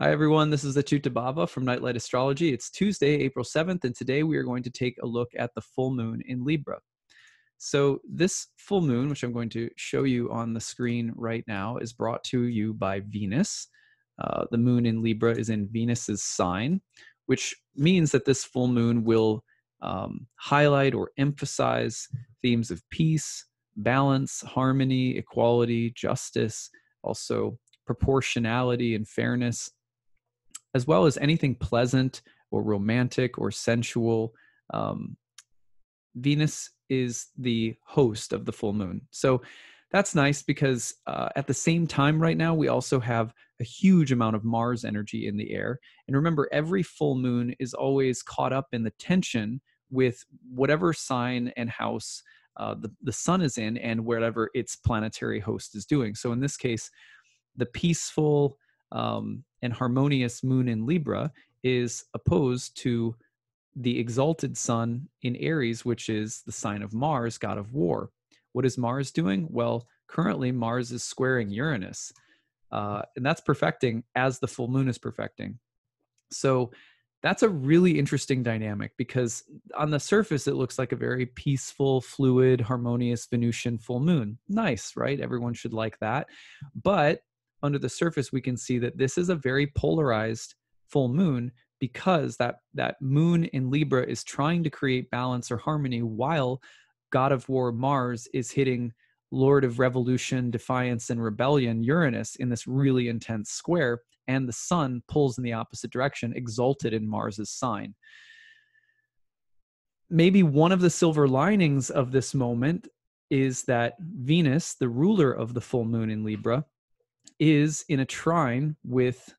Hi, everyone. This is Acyuta Bhava from Nightlight Astrology. It's Tuesday, April 7th, and today we are going to take a look at the full moon in Libra. So, this full moon, which I'm going to show you on the screen right now, is brought to you by Venus. Uh, the moon in Libra is in Venus's sign, which means that this full moon will um, highlight or emphasize themes of peace, balance, harmony, equality, justice, also proportionality and fairness as well as anything pleasant or romantic or sensual. Um, Venus is the host of the full moon. So that's nice because uh, at the same time, right now, we also have a huge amount of Mars energy in the air. And remember, every full moon is always caught up in the tension with whatever sign and house uh, the, the sun is in and wherever its planetary host is doing. So in this case, the peaceful, um, and harmonious moon in Libra is opposed to the exalted sun in Aries, which is the sign of Mars, god of war. What is Mars doing? Well, currently Mars is squaring Uranus, uh, and that's perfecting as the full moon is perfecting. So that's a really interesting dynamic because on the surface it looks like a very peaceful, fluid, harmonious Venusian full moon. Nice, right? Everyone should like that. But under the surface we can see that this is a very polarized full moon because that that moon in libra is trying to create balance or harmony while god of war mars is hitting lord of revolution defiance and rebellion uranus in this really intense square and the sun pulls in the opposite direction exalted in mars's sign. Maybe one of the silver linings of this moment is that venus the ruler of the full moon in libra is in a trine with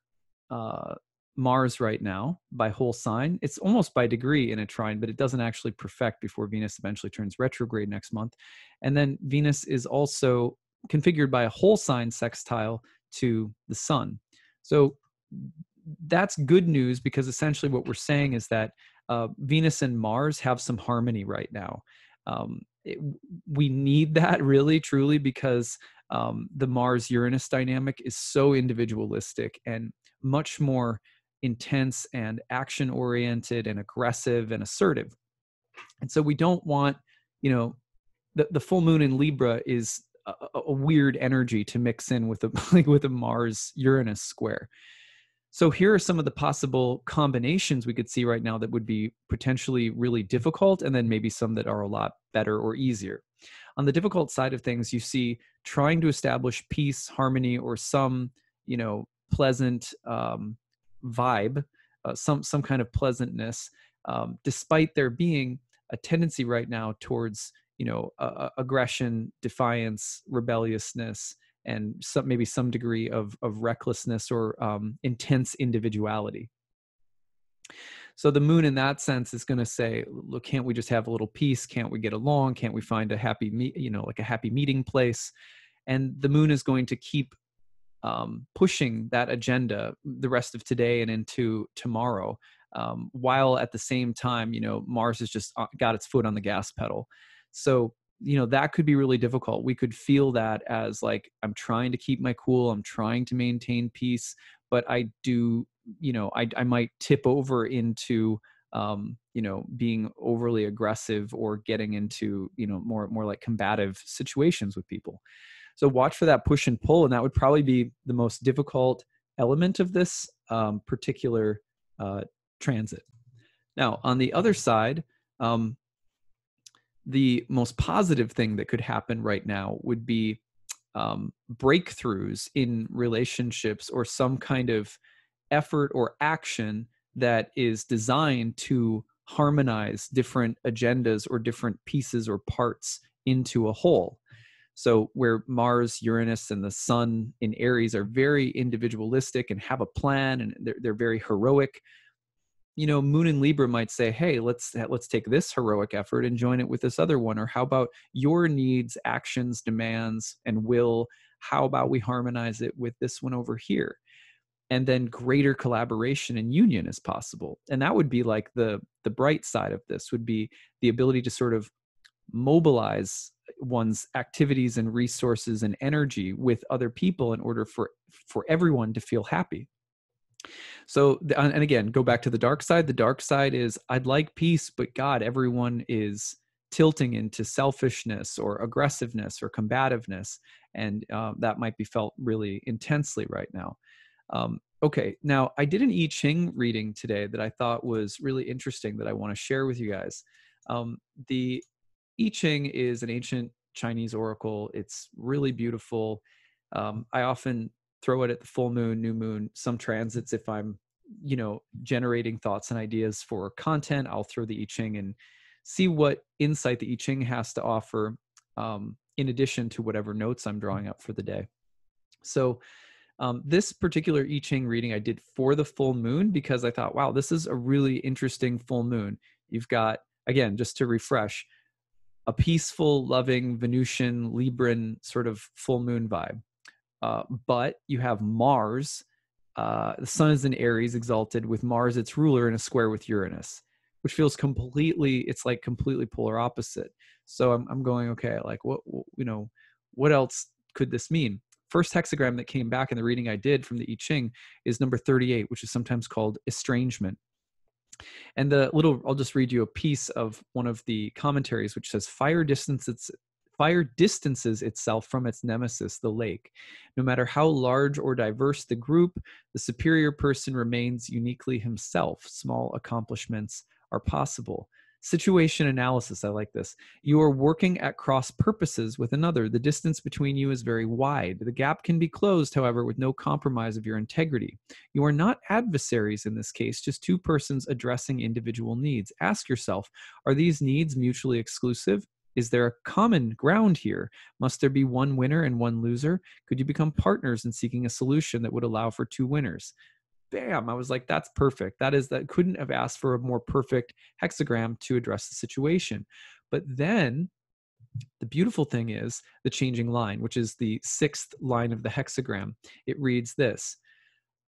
uh, Mars right now by whole sign. It's almost by degree in a trine, but it doesn't actually perfect before Venus eventually turns retrograde next month. And then Venus is also configured by a whole sign sextile to the Sun. So that's good news because essentially what we're saying is that uh, Venus and Mars have some harmony right now. Um, it, we need that really, truly, because um, the Mars Uranus dynamic is so individualistic and much more intense and action oriented and aggressive and assertive. And so we don't want, you know, the, the full moon in Libra is a, a weird energy to mix in with a like with a Mars Uranus square. So here are some of the possible combinations we could see right now that would be potentially really difficult, and then maybe some that are a lot better or easier. On the difficult side of things, you see trying to establish peace, harmony, or some, you know, pleasant um, vibe, uh, some some kind of pleasantness, um, despite there being a tendency right now towards, you know, uh, aggression, defiance, rebelliousness, and some maybe some degree of of recklessness or um, intense individuality so the moon in that sense is going to say look can't we just have a little peace? Can't we get along? Can't we find a happy meet you know like a happy meeting place? And the moon is going to keep um, pushing that agenda the rest of today and into tomorrow um, while at the same time you know mars has just uh, got its foot on the gas pedal. So you know that could be really difficult. We could feel that as like i'm trying to keep my cool i'm trying to maintain peace but i do you know i, I might tip over into um, you know being overly aggressive or getting into you know more more like combative situations with people. So watch for that push and pull and that would probably be the most difficult element of this um, particular uh, transit. Now on the other side um, the most positive thing that could happen right now would be um, breakthroughs in relationships or some kind of effort or action that is designed to harmonize different agendas or different pieces or parts into a whole. So, where Mars, Uranus, and the Sun in Aries are very individualistic and have a plan and they're, they're very heroic, you know moon and libra might say hey let's eh, let's take this heroic effort and join it with this other one or how about your needs actions demands and will how about we harmonize it with this one over here? And then greater collaboration and union is possible. And that would be like the the bright side of this would be the ability to sort of mobilize one's activities and resources and energy with other people in order for for everyone to feel happy So, and again, go back to the dark side. The dark side is I'd like peace, but God, everyone is tilting into selfishness or aggressiveness or combativeness. And uh, that might be felt really intensely right now. Um, okay, now I did an I Ching reading today that I thought was really interesting that I want to share with you guys. Um, the I Ching is an ancient Chinese oracle, it's really beautiful. Um, I often throw it at the full moon, new moon, some transits if I'm you know generating thoughts and ideas for content i'll throw the i ching and see what insight the I Ching has to offer um, in addition to whatever notes I'm drawing up for the day. So, um, this particular I Ching reading I did for the full moon because I thought, wow, this is a really interesting full moon. You've got, again, just to refresh, a peaceful, loving Venusian, Libran sort of full moon vibe. Uh, but you have Mars. Uh, the sun is in Aries, exalted, with Mars, its ruler, in a square with Uranus which feels completely it's like completely polar opposite. So i'm, I'm going okay like what, what you know what else could this mean? First hexagram that came back in the reading i did from the i ching is number 38 which is sometimes called estrangement. And the little i'll just read you a piece of one of the commentaries which says fire distances fire distances itself from its nemesis the lake no matter how large or diverse the group the superior person remains uniquely himself small accomplishments are possible. Situation analysis, I like this. You are working at cross purposes with another. The distance between you is very wide. The gap can be closed, however, with no compromise of your integrity. You are not adversaries in this case, just two persons addressing individual needs. Ask yourself are these needs mutually exclusive? Is there a common ground here? Must there be one winner and one loser? Could you become partners in seeking a solution that would allow for two winners? bam i was like that's perfect that is that couldn't have asked for a more perfect hexagram to address the situation but then the beautiful thing is the changing line which is the sixth line of the hexagram it reads this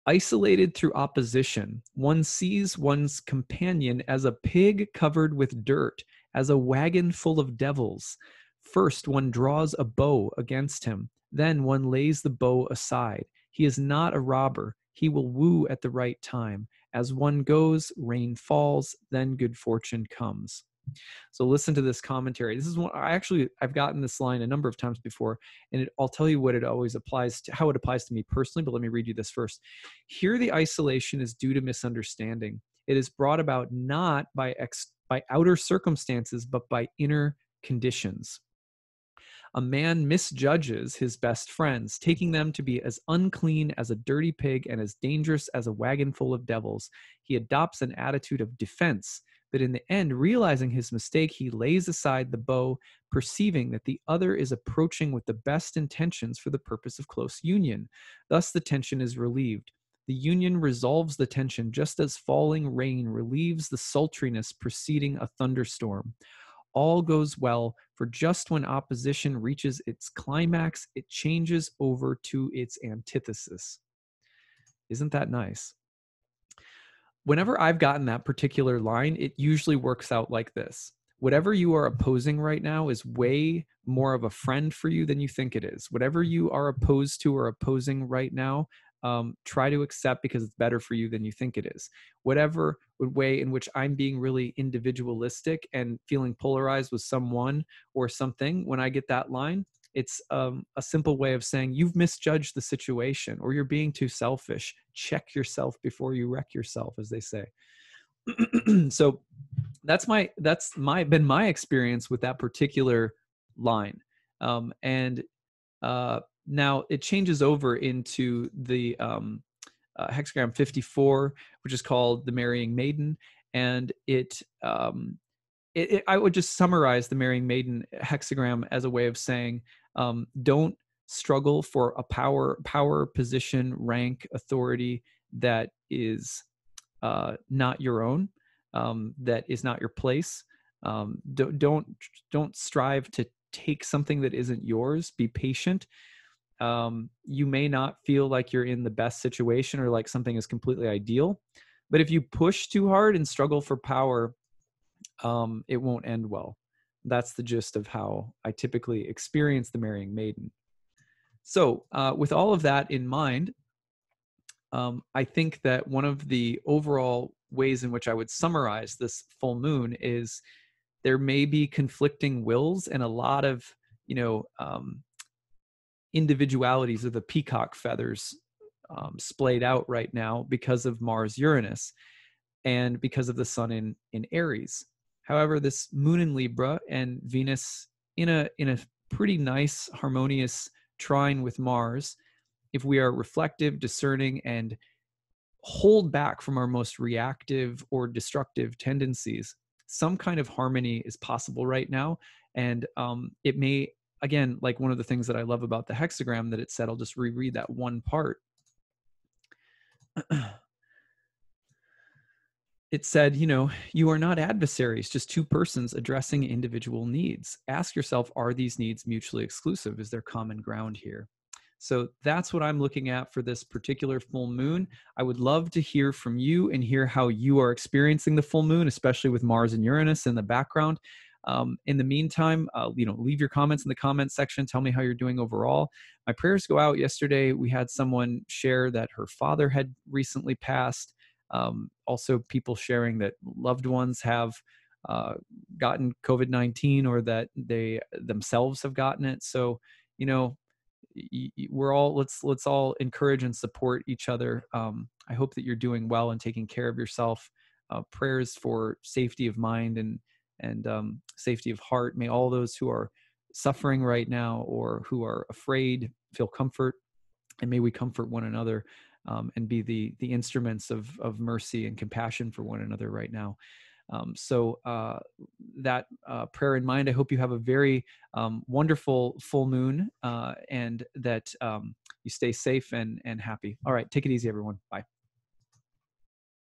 isolated through opposition one sees one's companion as a pig covered with dirt as a wagon full of devils first one draws a bow against him then one lays the bow aside he is not a robber he will woo at the right time. As one goes, rain falls, then good fortune comes. So listen to this commentary. This is one I actually I've gotten this line a number of times before, and it, I'll tell you what it always applies to how it applies to me personally. But let me read you this first. Here, the isolation is due to misunderstanding. It is brought about not by ex, by outer circumstances, but by inner conditions a man misjudges his best friends, taking them to be as unclean as a dirty pig and as dangerous as a wagon full of devils. He adopts an attitude of defense, but in the end, realizing his mistake, he lays aside the bow, perceiving that the other is approaching with the best intentions for the purpose of close union. Thus, the tension is relieved. The union resolves the tension just as falling rain relieves the sultriness preceding a thunderstorm all goes well, for just when opposition reaches its climax, it changes over to its antithesis. Isn't that nice? Whenever I've gotten that particular line, it usually works out like this. Whatever you are opposing right now is way more of a friend for you than you think it is. Whatever you are opposed to or opposing right now, um, try to accept because it's better for you than you think it is. Whatever way in which I'm being really individualistic and feeling polarized with someone or something, when I get that line, it's um, a simple way of saying you've misjudged the situation or you're being too selfish. Check yourself before you wreck yourself, as they say. so that's my that's my been my experience with that particular line um, and uh, now it changes over into the um, uh, hexagram 54, which is called the Marrying Maiden, and it, um, it, it, I would just summarize the Marrying Maiden hexagram as a way of saying, um, don't struggle for a power, power, position, rank, authority that is uh, not your own, um, that is not your place. Um, don't don't don't strive to take something that isn't yours. Be patient um, you may not feel like you're in the best situation or like something is completely ideal. But if you push too hard and struggle for power, um, it won't end well. That's the gist of how I typically experience the marrying maiden. So, uh, with all of that in mind, um, I think that one of the overall ways in which I would summarize this full moon is there may be conflicting wills and a lot of you know um, individualities of the peacock feathers um, splayed out right now because of Mars Uranus and because of the sun in in Aries. However, this moon in Libra and Venus in a in a pretty nice harmonious trine with Mars, if we are reflective, discerning, and hold back from our most reactive or destructive tendencies, some kind of harmony is possible right now. And um, it may, again, like one of the things that I love about the hexagram that it said, I'll just reread that one part. it said, you know, you are not adversaries, just two persons addressing individual needs. Ask yourself, are these needs mutually exclusive? Is there common ground here? So that's what I'm looking at for this particular full moon. I would love to hear from you and hear how you are experiencing the full moon, especially with Mars and Uranus in the background. Um, in the meantime, uh, you know, leave your comments in the comment section. Tell me how you're doing overall. My prayers go out. Yesterday, we had someone share that her father had recently passed. Um, also, people sharing that loved ones have uh, gotten COVID 19 or that they themselves have gotten it. So, you know, we're all let's let's all encourage and support each other. Um, I hope that you're doing well and taking care of yourself. Uh, prayers for safety of mind and and um, safety of heart. May all those who are suffering right now or who are afraid feel comfort, and may we comfort one another um, and be the the instruments of of mercy and compassion for one another right now. Um, so uh, that uh, prayer in mind, I hope you have a very um, wonderful full moon uh, and that um, you stay safe and and happy. All right, take it easy, everyone. Bye.